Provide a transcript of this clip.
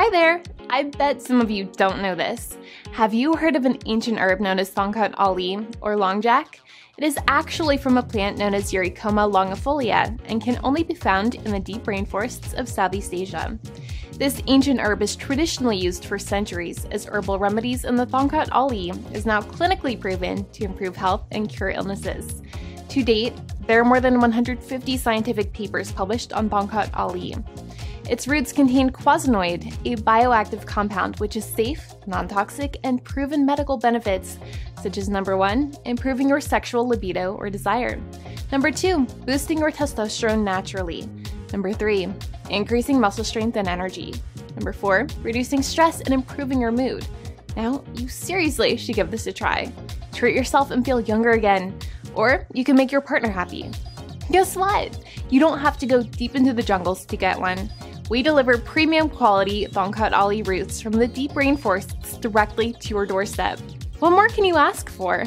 Hi there! I bet some of you don't know this. Have you heard of an ancient herb known as Tongkat Ali or longjack? It is actually from a plant known as Eurycoma longifolia and can only be found in the deep rainforests of Southeast Asia. This ancient herb is traditionally used for centuries as herbal remedies, and the Tongkat Ali is now clinically proven to improve health and cure illnesses. To date, there are more than 150 scientific papers published on Tongkat Ali. Its roots contain quassinoid, a bioactive compound which is safe, non toxic, and proven medical benefits, such as number one, improving your sexual libido or desire, number two, boosting your testosterone naturally, number three, increasing muscle strength and energy, number four, reducing stress and improving your mood. Now, you seriously should give this a try. Treat yourself and feel younger again, or you can make your partner happy. Guess what? You don't have to go deep into the jungles to get one. We deliver premium quality Tongkat Ali roots from the deep rainforests directly to your doorstep. What more can you ask for?